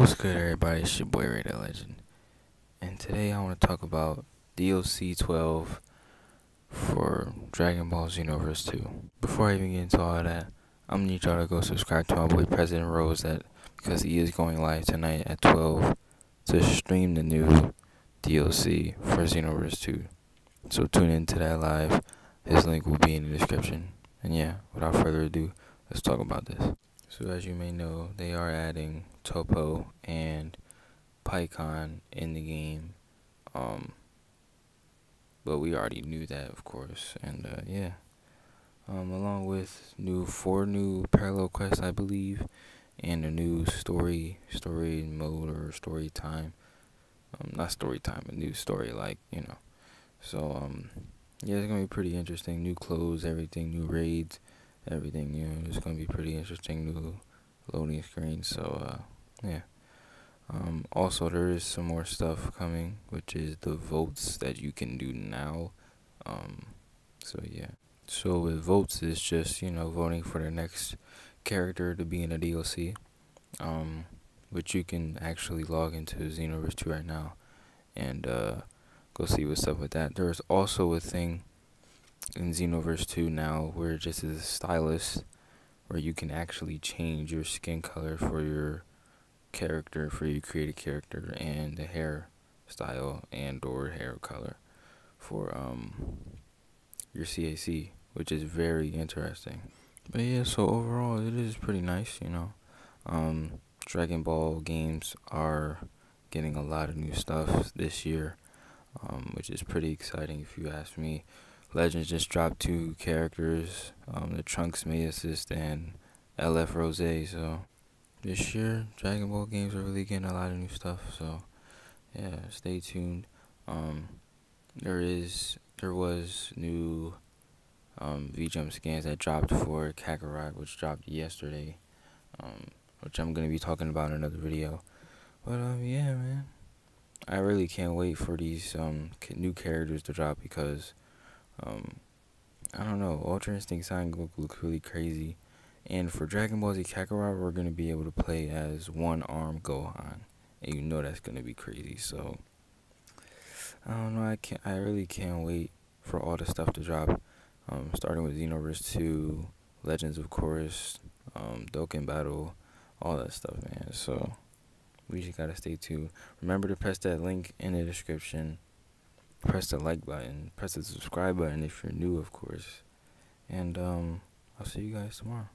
What's good, everybody? It's your boy Ray the Legend, and today I want to talk about DLC 12 for Dragon Ball Xenoverse 2. Before I even get into all of that, I'm gonna need y'all to go subscribe to my boy President Rose that because he is going live tonight at 12 to stream the new DLC for Xenoverse 2. So tune into that live. His link will be in the description. And yeah, without further ado, let's talk about this. So as you may know, they are adding Toppo and PyCon in the game. Um, but we already knew that, of course. And uh, yeah, um, along with new four new parallel quests, I believe, and a new story story mode or story time. Um, not story time, a new story, like you know. So um, yeah, it's gonna be pretty interesting. New clothes, everything, new raids everything. You know, it's gonna be pretty interesting new loading screen. So uh, yeah. Um, also, there is some more stuff coming, which is the votes that you can do now. Um, so yeah. So with votes, it's just you know voting for the next character to be in a DLC. Um, which you can actually log into Xenoverse 2 right now, and uh, go see what's up with that. There's also a thing in Xenoverse 2 now where just as a stylist where you can actually change your skin color for your character for you create a character and the hair style and or hair color for um your CAC which is very interesting. But yeah so overall it is pretty nice you know. Um Dragon Ball games are getting a lot of new stuff this year um, which is pretty exciting if you ask me Legends just dropped two characters, um, the Trunks May Assist and LF Rose. So this year, Dragon Ball games are really getting a lot of new stuff. So yeah, stay tuned. Um, there is there was new um, V Jump scans that dropped for Kakarot, which dropped yesterday, um, which I'm gonna be talking about in another video. But um, yeah, man, I really can't wait for these um new characters to drop because um, I don't know. Ultra Instinct Saiyan Goku looks really crazy. And for Dragon Ball Z Kakarot, we're gonna be able to play as one arm Gohan, and you know that's gonna be crazy. So I don't know. I can't. I really can't wait for all the stuff to drop. Um, starting with Xenoverse 2, Legends of course, um, Dokkan Battle, all that stuff, man. So we just gotta stay tuned. Remember to press that link in the description press the like button, press the subscribe button if you're new, of course. And um, I'll see you guys tomorrow.